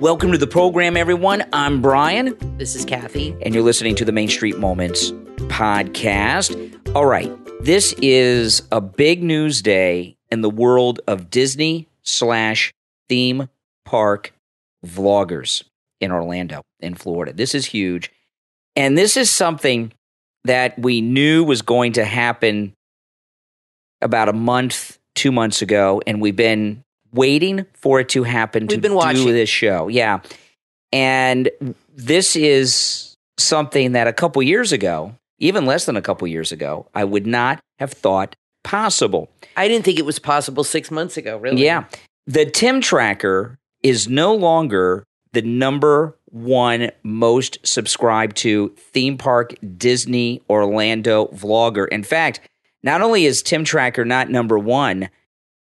Welcome to the program, everyone. I'm Brian, This is Kathy. and you're listening to the Main Street Moments podcast. All right, this is a big news day in the world of Disney slash theme park vloggers in Orlando, in Florida. This is huge. And this is something that we knew was going to happen about a month, two months ago, and we've been waiting for it to happen to We've been do watching. this show. Yeah. And this is something that a couple years ago, even less than a couple years ago, I would not have thought possible. I didn't think it was possible six months ago, really. Yeah. The Tim Tracker is no longer the number one most subscribed to theme park Disney Orlando vlogger. In fact, not only is Tim Tracker not number one,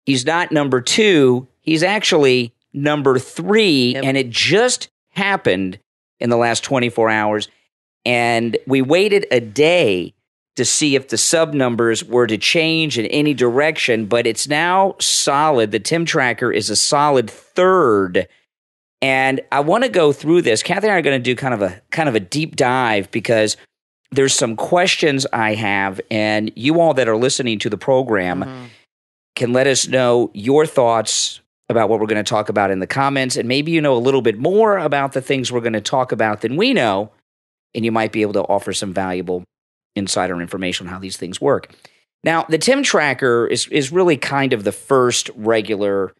he's not number two, he's actually number three. Yep. And it just happened in the last 24 hours. And we waited a day to see if the sub numbers were to change in any direction, but it's now solid. The Tim Tracker is a solid third. And I want to go through this. Kathy and I are going to do kind of a kind of a deep dive because there's some questions I have, and you all that are listening to the program Mhm. Can let us know your thoughts about what we're going to talk about in the comments. And maybe you know a little bit more about the things we're going to talk about than we know. And you might be able to offer some valuable insider information on how these things work. Now, the Tim Tracker is, is really kind of the first regular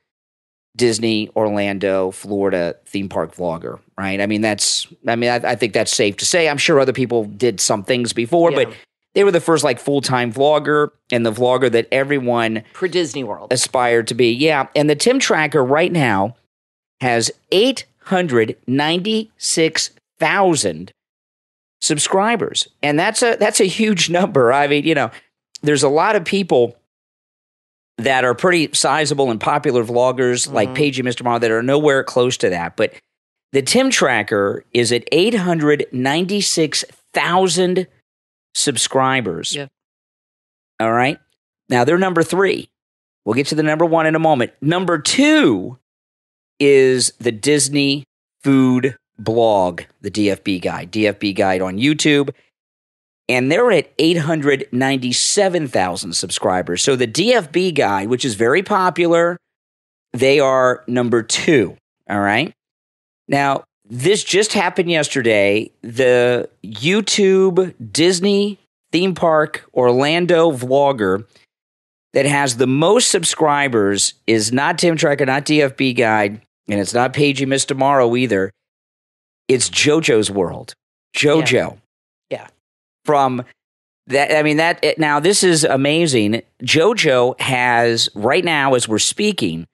Disney, Orlando, Florida theme park vlogger, right? I mean, that's, I mean, I, I think that's safe to say. I'm sure other people did some things before, Yeah. but they were the first like full time vlogger and the vlogger that everyone For Disney World. aspired to be. Yeah. And the Tim Tracker right now has 896,000 subscribers. And that's a that's a huge number. I mean, you know, there's a lot of people that are pretty sizable and popular vloggers like Mhm. Paging Mr. Morrow that are nowhere close to that. But the Tim Tracker is at 896,000 subscribers. Yeah. All right. Now they're number three. We'll get to the number one in a moment. Number two is the Disney food blog, the DFB Guide, DFB Guide on YouTube. And they're at 897,000 subscribers. So the DFB Guide, which is very popular, they are number two. All right. Now, this just happened yesterday. The YouTube Disney theme park Orlando vlogger that has the most subscribers is not Tim Tracker, not DFB Guide, and it's not Paging Mr. Morrow either. It's JoJo's World. JoJo. Yeah. From that, I mean, that now this is amazing. JoJo has, right now, as we're speaking,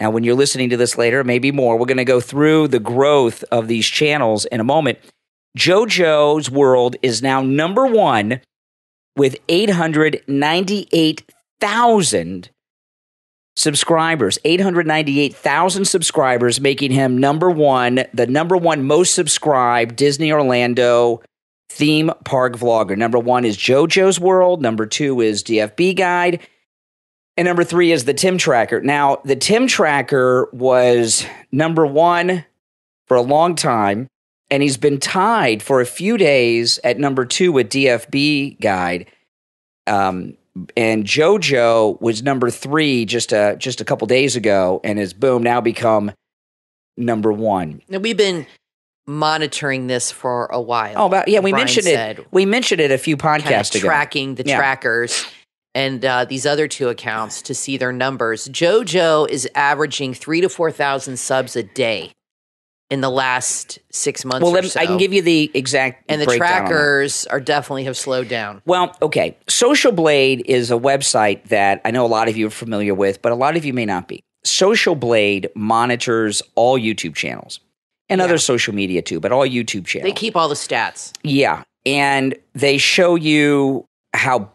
now when you're listening to this later, maybe more, we're going to go through the growth of these channels in a moment. JoJo's World is now number one with 898,000 subscribers. 898,000 subscribers, making him number one, the number one most subscribed Disney Orlando theme park vlogger. Number one is JoJo's World. Number two is DFB Guide. And number three is the Tim Tracker. Now, the Tim Tracker was number one for a long time, and he's been tied for a few days at number two with DFB Guide. Um, and JoJo was number three just a just a couple days ago, and has boom now become number one. Now, we've been monitoring this for a while. Oh, about yeah, we Brian mentioned said, it. We mentioned it a few kind podcasts of ago. tracking the Yeah. trackers and uh, these other two accounts to see their numbers. JoJo is averaging three to 4,000 subs a day in the last six months well, or so. I can give you the exact and the breakdown on that. trackers are definitely have slowed down. Well, okay. Social Blade is a website that I know a lot of you are familiar with, but a lot of you may not be. Social Blade monitors all YouTube channels and Yeah. other social media too, but all YouTube channels. They keep all the stats. Yeah. And they show you how,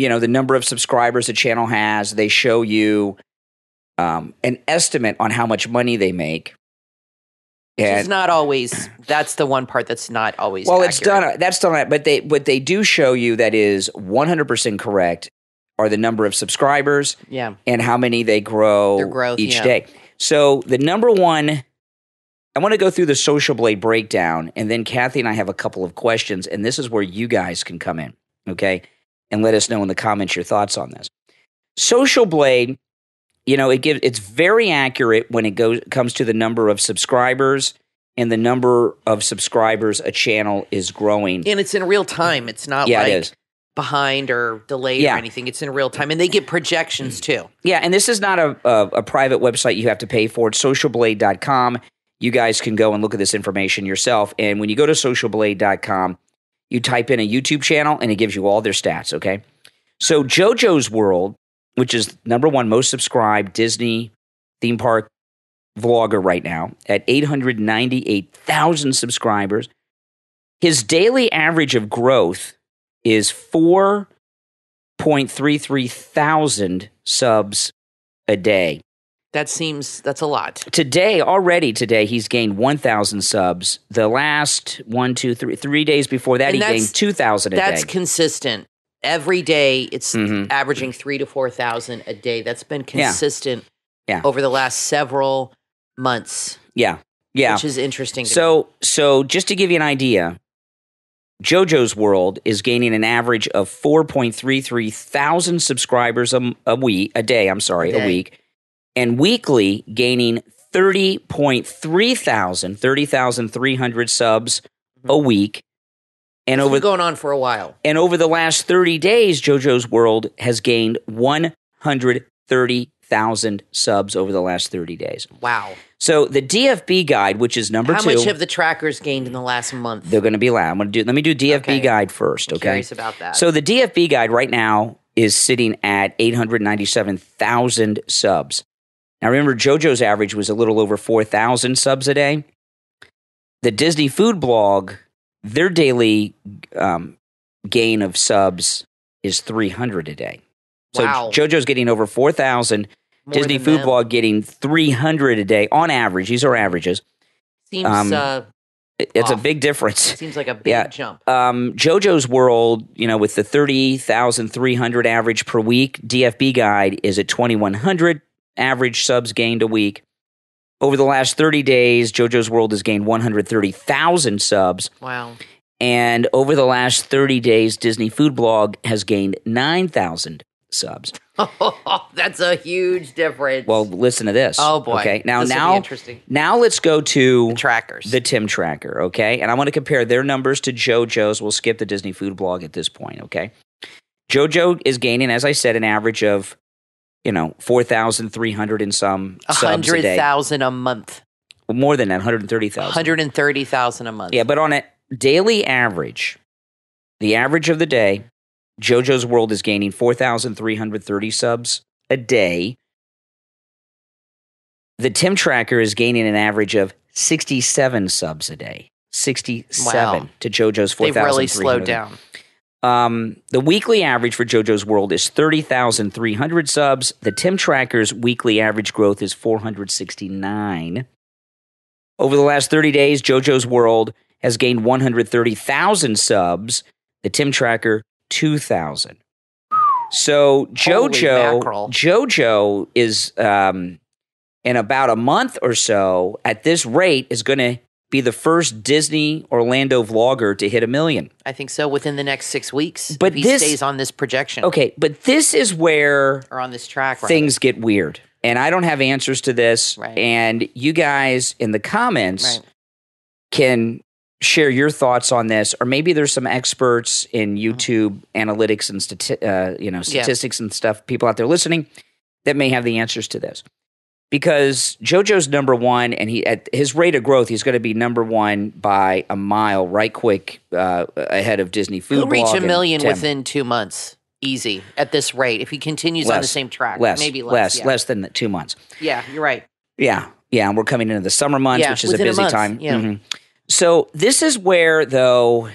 you know, the number of subscribers a channel has. They show you um, an estimate on how much money they make. It's not always. That's the one part that's not always. well, it's accurate. done. That's done. But they what they do show you that is one hundred percent correct are the number of subscribers Yeah, and how many they grow growth, each yeah. day. So the number one I want to go through the Social Blade breakdown, and then Kathy and I have a couple of questions, and this is where you guys can come in, okay, and let us know in the comments your thoughts on this. Social Blade, you know, it gives it's very accurate when it goes comes to the number of subscribers and the number of subscribers a channel is growing. And it's in real time. It's not yeah, like it is. behind or delayed Yeah. or anything. It's in real time. And they get projections mm. too. Yeah, and this is not a, a, a private website you have to pay for. It's socialblade.com. You guys can go and look at this information yourself. And when you go to socialblade.com, you type in a YouTube channel and it gives you all their stats, okay? So JoJo's World, which is number one most subscribed Disney theme park vlogger right now at 898,000 subscribers. His daily average of growth is 4.33 thousand subs a day. That seems that's a lot. Today, already today, he's gained 1,000 subs. The last one, two, three, three days before that, And he gained 2,000 That's day. consistent. Every day it's Mhm. averaging three to four thousand a day. That's been consistent Yeah. over the last several months. yeah. Yeah. Which is interesting. to me. So, so just to give you an idea, JoJo's World is gaining an average of 4.33 thousand subscribers a, a week, a day, I'm sorry, A a, week, and weekly gaining 30.3 thousand, 30,300 subs a mm-hmm. week. And It's over been going on for a while. and over the last 30 days, JoJo's World has gained 130,000 subs over the last 30 days. Wow. So the DFB guide, which is number How two, much have the trackers gained in the last month? they're going to be loud. I'm going to do. Let me do DFB Okay. guide first. I'm Okay. Curious about that. So the DFB guide right now is sitting at 897,000 subs. Now remember, JoJo's average was a little over 4,000 subs a day. The Disney Food Blog, their daily um, gain of subs is 300 a day. So Wow. JoJo's getting over 4,000. More Disney Food them. Blog getting 300 a day on average. These are averages. seems um, uh, It- It's a big difference. It seems like a big yeah. jump. um, JoJo's World, you know, with the 30,300 average per week, DFB guide is at 2,100 average subs gained a week. Over the last 30 days, JoJo's World has gained 130,000 subs. Wow. And over the last 30 days, Disney Food Blog has gained 9,000 subs. That's a huge difference. Well, listen to this. oh boy. Okay. Now, This now, interesting. now let's go to The trackers. the Tim Tracker, okay? And I want to compare their numbers to JoJo's. We'll skip the Disney food blog at this point, okay? JoJo is gaining, as I said, an average of, you know, 4,300 and some A subs a hundred day. thousand a month. More than that, 130,000. Hundred and thirty thousand a month. Yeah, but on a daily average, the average of the day, JoJo's World is gaining 4,330 subs a day. The Tim Tracker is gaining an average of 67 subs a day. 67 Wow. to JoJo's They've really slowed down. Um, the weekly average for JoJo's World is 30,300 subs. The Tim Tracker's weekly average growth is 469. Over the last 30 days, JoJo's World has gained 130,000 subs. The Tim Tracker, 2,000. So JoJo. JoJo is um, in about a month or so at this rate is going to be the first Disney Orlando vlogger to hit a million. I think so. Within the next six weeks, But if he this- stays on this projection Okay, but this is where or on this track. rather. things get weird. And I don't have answers to this. Right. And you guys in the comments Right. can share your thoughts on this, or maybe there's some experts in Mm-hmm. YouTube analytics and stati- uh, you know statistics and stuff. People out there listening that may have the answers to this. Because JoJo's number one, and he at his rate of growth, he's going to be number one by a mile, right quick uh, ahead of Disney Food. He'll reach a million within two months, easy at this rate. If he continues on the same track, less, maybe less, less, less, yeah. than two months. Yeah, you're right. Yeah, yeah, and we're coming into the summer months, Yeah, which is a a busy month, time. yeah. Mhm. So this is where, though,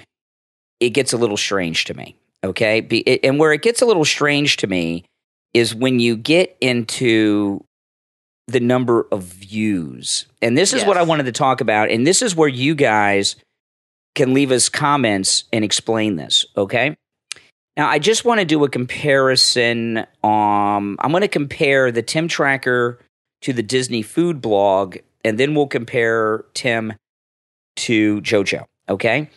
it gets a little strange to me. Okay, and where it gets a little strange to me is when you get into the number of views, and this is what I wanted to talk about, and this is where you guys can leave us comments and explain this. Okay. Now, I just want to do a comparison. Um, I'm going to compare the Tim Tracker to the Disney Food Blog and then we'll compare Tim to JoJo. Okay.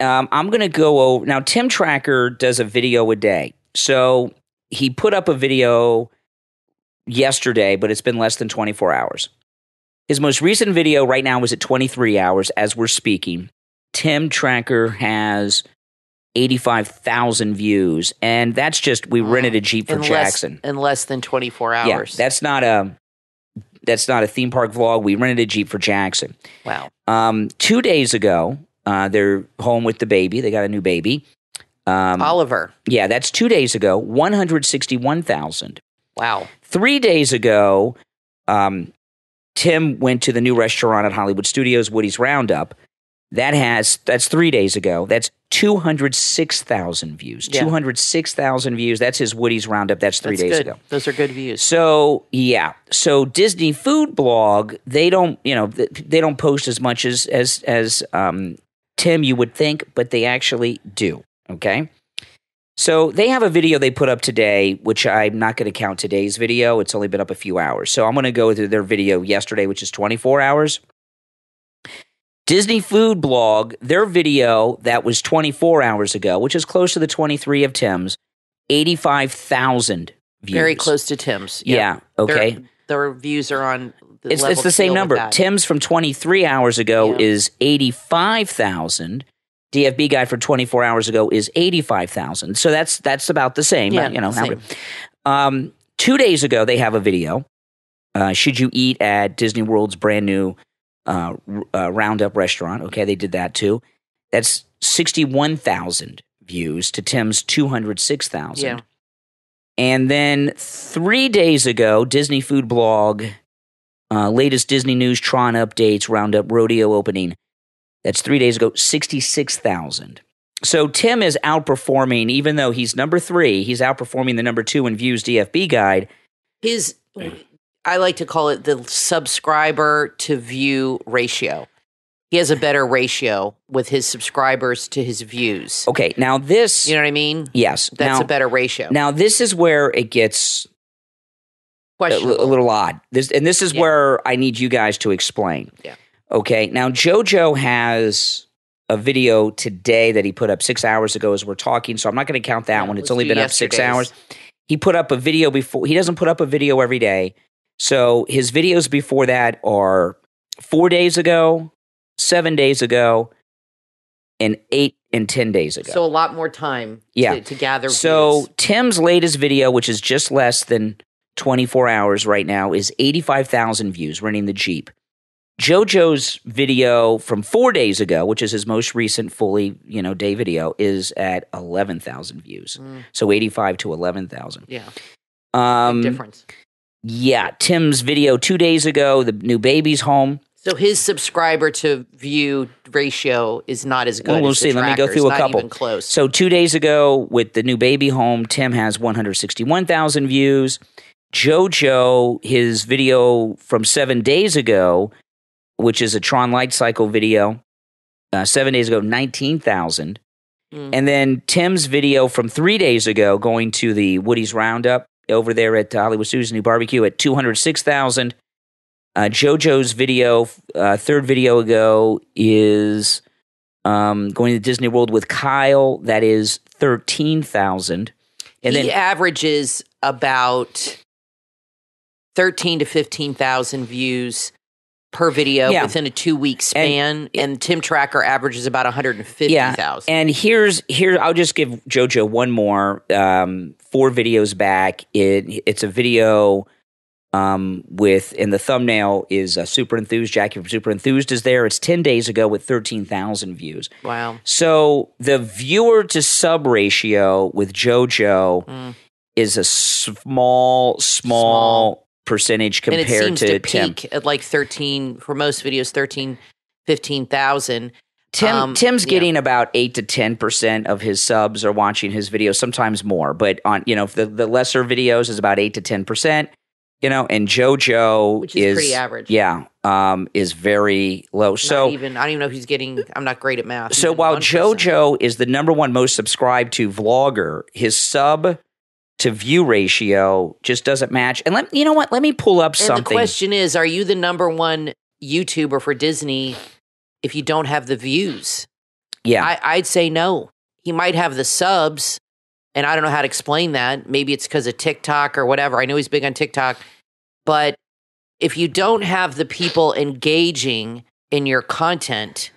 Um, I'm going to go over now. Tim Tracker does a video a day. So he put up a video yesterday, but it's been less than 24 hours. His most recent video right now is at 23 hours as we're speaking. Tim Tracker has 85,000 views. And that's just, we rented a Jeep for in Jackson. Less, in less than 24 hours. Yeah, that's not a. That's not a theme park vlog. We rented a Jeep for Jackson. wow. Um, two days ago, uh, they're home with the baby. They got a new baby. Um, Oliver. yeah, that's two days ago. One hundred sixty-one thousand. Wow. Three days ago, um, Tim went to the new restaurant at Hollywood Studios, Woody's Roundup. That has that's three days ago. That's two hundred six thousand views. Yeah. Two hundred six thousand views. That's his Woody's Roundup. That's three That's days good. ago. Those are good views. So yeah, so Disney Food Blog they don't you know they don't post as much as as as um, Tim you would think, but they actually do. Okay, so they have a video they put up today, which I'm not going to count today's video. It's only been up a few hours, so I'm going to go through their video yesterday, which is 24 hours. Disney Food Blog, their video that was 24 hours ago, which is close to the 23 of Tim's, 85,000 views. Very close to Tim's. Yeah. Okay. Their, their views are on. The it's it's the same number. Tim's from 23 hours ago Yeah. is 85,000. DFB guide for 24 hours ago is 85,000. So that's that's about the same. Yeah, you know, same. um, 2 days ago they have a video. Uh, should you eat at Disney World's brand new uh, uh, Roundup restaurant? Okay, they did that too. That's 61,000 views to Tim's 206,000. Yeah. And then three days ago, Disney Food Blog, uh, latest Disney News, Tron updates, Roundup Rodeo opening. That's three days ago, 66,000. So Tim is outperforming, even though he's number three, he's outperforming the number two in views DFB guide. His, I like to call it the subscriber to view ratio. He has a better ratio with his subscribers to his views. Okay, now this, You know what I mean? yes, That's now, a better ratio. now this is where it gets a, a little odd. This, and this is Yeah. where I need you guys to explain. Yeah. Okay. Now JoJo has a video today that he put up six hours ago as we're talking, so I'm not going to count that Yeah, one. It's only been up six hours. He put up a video before. He doesn't put up a video every day, so his videos before that are four days ago, seven days ago, and eight and ten days ago. So a lot more time Yeah. to, to gather So views. Tim's latest video, which is just less than 24 hours right now, is 85,000 views running the Jeep. JoJo's video from four days ago, which is his most recent fully, you know, day video, is at 11,000 views. Mm, So 85 to 11,000. yeah, Um, difference. yeah, Tim's video two days ago, the new baby's home. So his subscriber to view ratio is not as good. Well, we'll see. Let me go through a couple. Close. So two days ago, with the new baby home, Tim has 161,000 views. JoJo, his video from seven days ago, which is a Tron Light Cycle video, uh, seven days ago, 19,000. Mm. And then Tim's video from three days ago, going to the Woody's Roundup over there at Hollywood Studios New Barbecue at 206,000. Uh, JoJo's video, uh, third video ago, is um, going to Disney World with Kyle. That is 13,000. And he then averages about thirteen to fifteen thousand views per video Yeah. within a two week span, and, Tim Tracker averages about one hundred and fifty Yeah. And here's here I'll just give JoJo one more. Um, four videos back, it it's a video um, with and the thumbnail is uh, super enthused. Jackie from Super Enthused is there. It's ten days ago with thirteen thousand views. wow, So the viewer to sub ratio with JoJo Mm. is a small, small, Small. Percentage and compared it seems to, to, Tim. peak at like thirteen for most videos, 13, 15,000. Tim Um, Tim's getting about eight to ten percent of his subs are watching his videos, sometimes more. But on you know the the lesser videos is about eight to ten percent. You know, and JoJo Which is pretty average. Yeah, um, is very low. Not So even I don't even know if he's getting. I'm not great at math. so while 1%. JoJo is the number one most subscribed to vlogger, his sub to view ratio just doesn't match. And let you know what? Let me pull up And something. the question is, are you the number one YouTuber for Disney if you don't have the views? yeah, I, I'd say no. He might have the subs, and I don't know how to explain that. Maybe it's because of TikTok or whatever. I know he's big on TikTok, but if you don't have the people engaging in your content,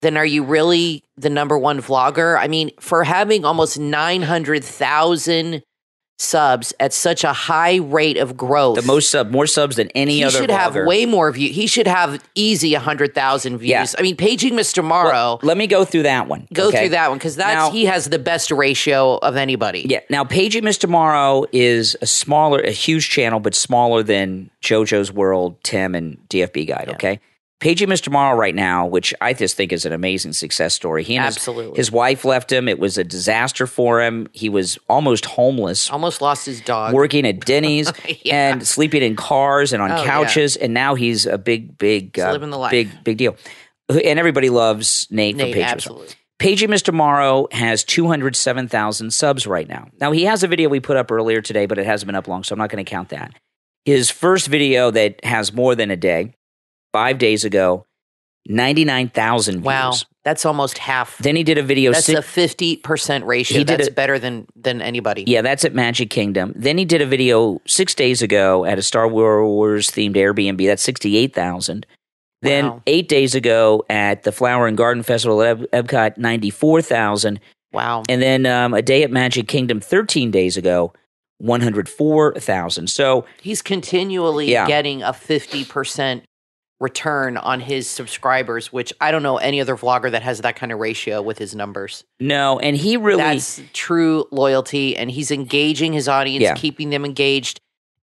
then are you really the number one vlogger? I mean, for having almost 900,000 subs at such a high rate of growth, the most sub, more subs than any he other. should have way more views. He should have easy 100,000 views. Yeah. I mean, paging Mr. Morrow. Well, let me go through that one. Go okay? through that one because that's Now- he has the best ratio of anybody. Yeah. Now, Paging Mr. Morrow is a smaller, a huge channel, but smaller than JoJo's World, Tim, and DFB Guide. Okay. Paging Mr. Morrow right now, which I just think is an amazing success story. He and his- Absolutely. His, wife left him. It was a disaster for him. He was almost homeless, Almost lost his dog. working at Denny's Yeah. and sleeping in cars and on Oh, yeah. couches. And now he's a big, big, uh, living the life. big, big deal. And everybody loves Nate, Nate, from Paging Mr. absolutely. Paging Mr. Morrow has 207,000 subs right now. Now, he has a video we put up earlier today, but it hasn't been up long, so I'm not going to count that. His first video that has more than a day, five days ago, 99,000 views. Wow, that's almost half. Then he did a video. That's six, a fifty percent ratio. He did That's it- better than than anybody. yeah, that's at Magic Kingdom. Then he did a video six days ago at a Star Wars themed Airbnb. That's 68,000. Then Wow. eight days ago at the Flower and Garden Festival at Ep- Epcot, 94,000. Wow. And then um, a day at Magic Kingdom 13 days ago, 104,000. So, He's continually Yeah. getting a fifty percent return on his subscribers, which I don't know any other vlogger that has that kind of ratio with his numbers. no, and he really, That's true loyalty, and he's engaging his audience, Yeah. keeping them engaged,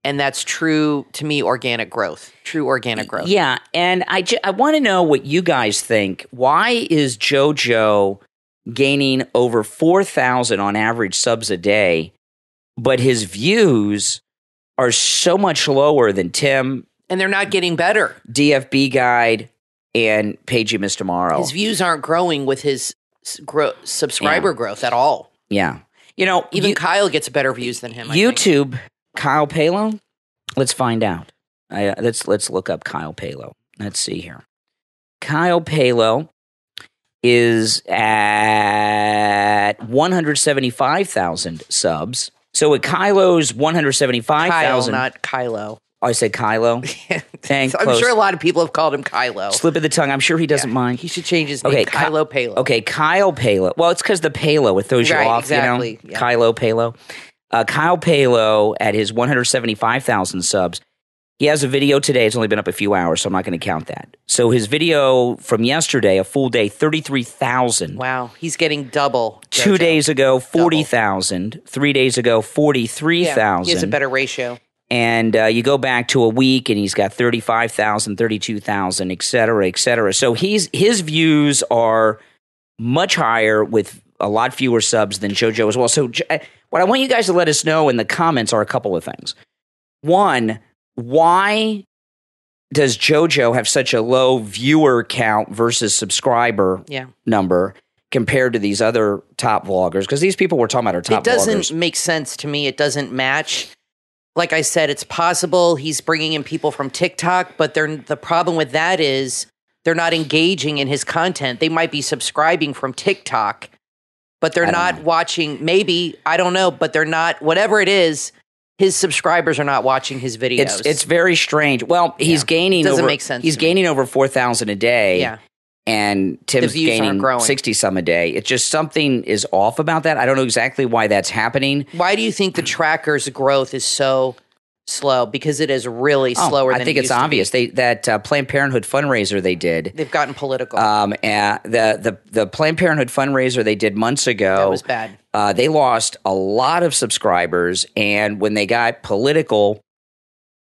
and that's true to me. Organic growth, true organic growth. yeah. And I, ju- I want to know what you guys think. Why is JoJo gaining over 4,000 on average subs a day, but his views are so much lower than Tim, and they're not getting better. DFB Guide, and Paging Mr. Morrow? His views aren't growing with his grow- subscriber growth at all. yeah. You know, Even you- Kyle gets better views than him. I think. YouTube, Kyle Pallo. Let's find out. I, uh, let's let's look up Kyle Pallo. Let's see here. Kyle Pallo is at one hundred seventy five thousand subs. So at Kylo's 175,000. Kyle, not Kylo. I said Kylo. Thank I'm close. sure a lot of people have called him Kylo. Slip of the tongue. I'm sure he doesn't mind. He should change his name. Okay, Okay, Ky- Kylo Pallo. Okay, Kyle Pallo. Well, it's because the Pallo it throws you off. exactly, You know, yeah. Kylo Pallo. Uh, Kyle Pallo at his 175,000 subs. He has a video today. It's only been up a few hours, so I'm not going to count that. So his video from yesterday, a full day, 33,000. Wow, he's getting double. Two JoJo. days ago, 40,000. Three days ago, Yeah, 43,000. he has a better ratio. And uh, you go back to a week and he's got 35,000, 32,000, et cetera, et cetera. So he's, his views are much higher with a lot fewer subs than JoJo as well. So J- uh, what I want you guys to let us know in the comments are a couple of things. One, why does JoJo have such a low viewer count versus subscriber Yeah, number compared to these other top vloggers? Because these people we're talking about are top it doesn't vloggers. make sense to me. It doesn't match. Like I said, it's possible he's bringing in people from TikTok, but they're the problem with that is they're not engaging in his content. They might be subscribing from TikTok, but they're don't know. watching. Maybe I don't know, but they're not. Whatever it is, his subscribers are not watching his videos. It's it's very strange. Well, he's Yeah. gaining Doesn't over, make sense He's gaining over four thousand a day. yeah. And Tim's gaining sixty some a day. It's just something is off about that. I don't know exactly why that's happening. Why do you think the tracker's growth is so slow? Because it is really Oh, slower. I think it it's obvious. They that uh, Planned Parenthood fundraiser they did. They've gotten political. Um, and the the the Planned Parenthood fundraiser they did months ago. that was bad. uh, they lost a lot of subscribers, and when they got political,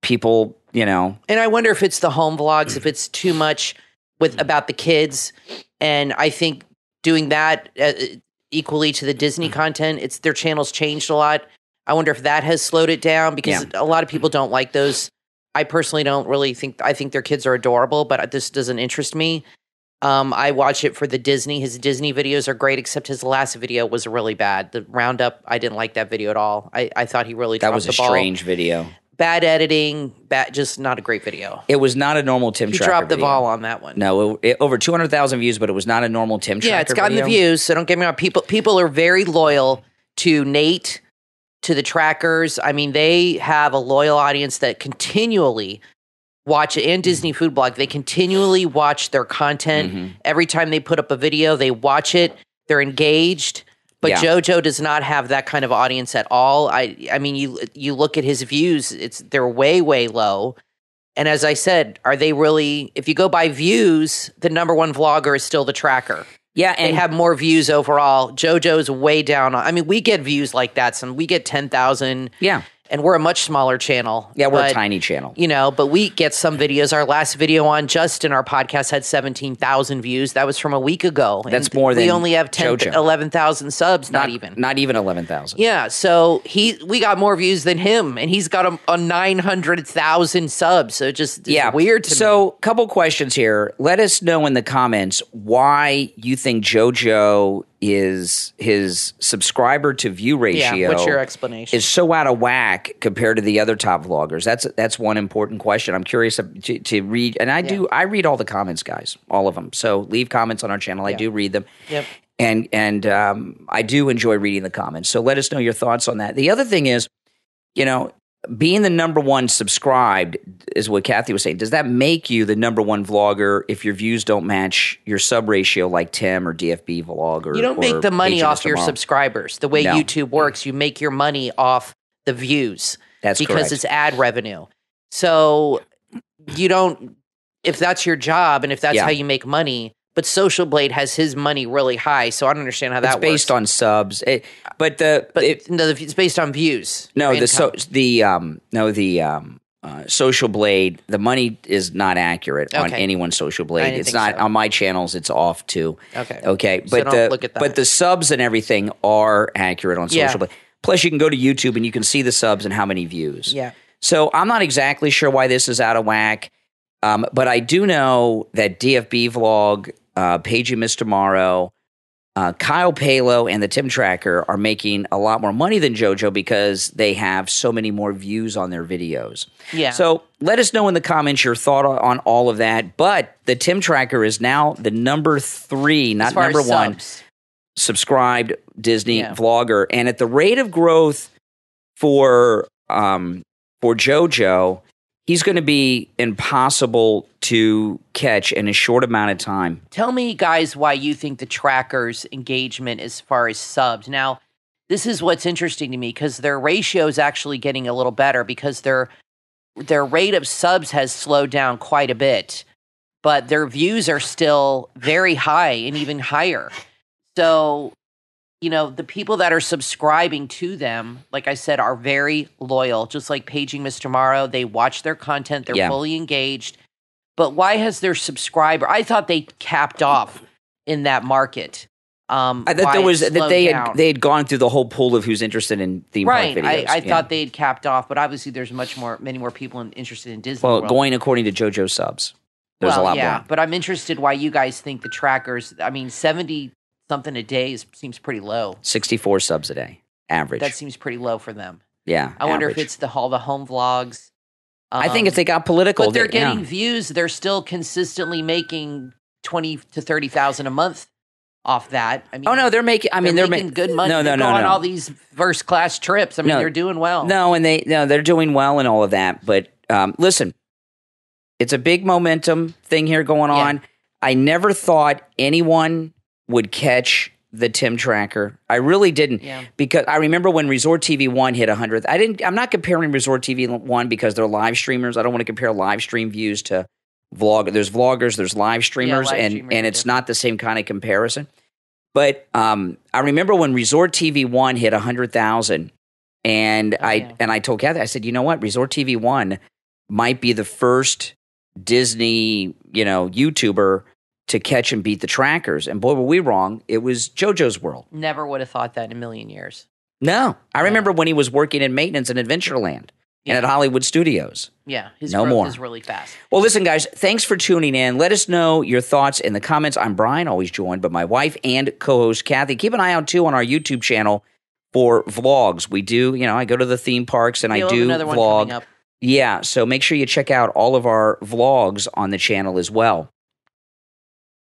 people, you know, And I wonder if it's the home vlogs, if it's too much with about the kids. And I think doing that uh, equally to the Disney content, it's their channels changed a lot. I wonder if that has slowed it down because a lot of people don't like those. I personally don't really think. I think their kids are adorable, but this doesn't interest me. Um, I watch it for the Disney. His Disney videos are great, except his last video was really bad. The roundup, I didn't like that video at all. I, I thought he really That was a ball. strange video. Bad editing, bad, just not a great video. It was not a normal Tim He Tracker dropped the video. ball on that one. No, it, it- over 200,000 views, but it was not a normal Tim Tracker yeah, it's gotten the views. So don't get me wrong. People people are very loyal to Nate, to the trackers. I mean, they have a loyal audience that continually watch it and Disney Food Blog. They continually watch their content. Mhm. Every time they put up a video, they watch it. They're engaged. But Yeah. JoJo does not have that kind of audience at all. I I mean, you you look at his views; it's they're way way low. And as I said, are they really? If you go by views, the number one vlogger is still the tracker Yeah, they and have more views overall. JoJo's way down. I mean, we get views like that. Some we get ten thousand, yeah, and we're a much smaller channel. yeah, we're a tiny channel. You know, but we get some videos. Our last video on Justin, our podcast, had seventeen thousand views. That was from a week ago. and That's more than we only have 10, JoJo. 11,000 subs. Not, even. Not even 11,000. Yeah, so he we got more views than him, and he's got a, a nine hundred thousand subs. So it just yeah, weird to me. so, couple questions here. Let us know in the comments why you think JoJo is his subscriber to view ratio. Yeah, what's your explanation? Is so out of whack compared to the other top vloggers. That's that's one important question. I'm curious to, to read, and I do. I read all the comments, guys, all of them. So leave comments on our channel. I do read them. Yep. And and um, I do enjoy reading the comments. So let us know your thoughts on that. The other thing is, you know, being the number one subscribed is what Kathy was saying. Does that make you the number one vlogger if your views don't match your sub ratio like Tim or DFB vlog or You don't or make the money off your subscribers. The way No. YouTube works, you make your money off the views That's because correct. it's ad revenue. So you don't if that's your job and if that's Yeah. how you make money, but Social Blade has his money really high, so I don't understand how that it's based works. on subs, It- but the but it- no, it's based on views. no the so the um no the um. Uh, social blade the money is not accurate on anyone's social blade it's not so. on my channels it's off too Okay. okay So but the look at that. but the subs and everything are accurate on social Yeah. blade plus you can go to youtube and you can see the subs and how many views Yeah. So I'm not exactly sure why this is out of whack, um, but I do know that DFB vlog, uh, and Mr. Morrow, uh, Kyle Pallo, and the Tim Tracker are making a lot more money than JoJo because they have so many more views on their videos. Yeah. So let us know in the comments your thought on, all of that. But the Tim Tracker is now the number three, not number one subs. subscribed Disney Yeah. vlogger, and at the rate of growth for um, for JoJo, he's going to be impossible to catch in a short amount of time. Tell me, guys, why you think the trackers' engagement as far as subs. Now, this is what's interesting to me because their ratio is actually getting a little better because their their rate of subs has slowed down quite a bit, but their views are still very high and even higher. So, you know, the people that are subscribing to them, like I said, are very loyal. Just like paging Mr. Morrow, they watch their content, they're Yeah. fully engaged. But why has their subscriber? I thought they capped off in that market. Um, I thought there was that they had they had gone through the whole pool of who's interested in theme right. park I, videos. I yeah. thought they'd capped off, but obviously there's much more, many more people in, interested in Disney. well, World. going according to JoJo subs, there's well, a lot yeah, more. but I'm interested why you guys think the trackers. I mean, seventy something a day is, seems pretty low. Sixty four subs a day average. That seems pretty low for them. yeah, I wonder if it's the all the home vlogs. I think if Um, they got political, but they're they- yeah. getting views. They're still consistently making twenty to thirty thousand a month off that. I mean, Oh no, they're making. I mean, they're, making making good money. No, no, no, on no. all these first class trips. I mean, No. they're doing well. No, and they no, they're doing well and all of that. But um, listen, it's a big momentum thing here going Yeah. on. I never thought anyone would catch the Tim Tracker. I really didn't. Yeah. Because I remember when Resort TV One hit hundred. I didn't. I'm not comparing Resort TV One because they're live streamers. I don't want to compare live stream views to vlog. There's vloggers. There's live streamers, live and streamers and it's not the same kind of comparison. But um, I remember when Resort TV One hit hundred thousand, and I Oh, yeah. and I told Kathy, I said, you know what, Resort TV One might be the first Disney, you know, YouTuber to catch and beat the trackers. And boy, were we wrong. It was JoJo's World. Never would have thought that in a million years. No, I remember when he was working in maintenance in Adventureland. and at Hollywood Studios. Yeah, his No growth more. is really fast. Well, listen, guys, thanks for tuning in. Let us know your thoughts in the comments. I'm Brian, always joined by my wife and co host Kathy. Keep an eye out, too, on our YouTube channel for vlogs. We do, you know, I go to the theme parks and We'll I do another one vlog. coming up. Yeah, so make sure you check out all of our vlogs on the channel as well.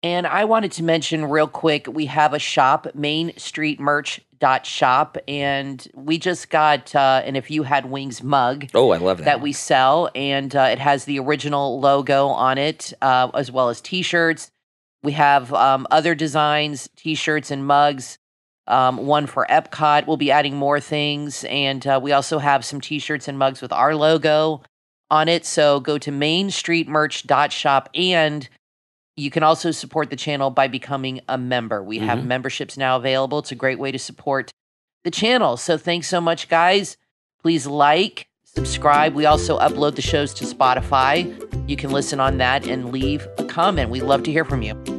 And I wanted to mention real quick, we have a shop, Main Street Merch dot shop, and we just got uh, an If You Had Wings mug Oh, I love that. that we sell, and uh, it has the original logo on it, uh, as well as T-shirts. We have um, other designs, T-shirts and mugs. Um, one for Epcot. We'll be adding more things, and uh, we also have some T-shirts and mugs with our logo on it. So go to mainstreetmerch.shop and you can also support the channel by becoming a member. We have Mhm. memberships now available. It's a great way to support the channel. So thanks so much, guys. Please like, subscribe. We also upload the shows to Spotify. You can listen on that and leave a comment. We'd love to hear from you.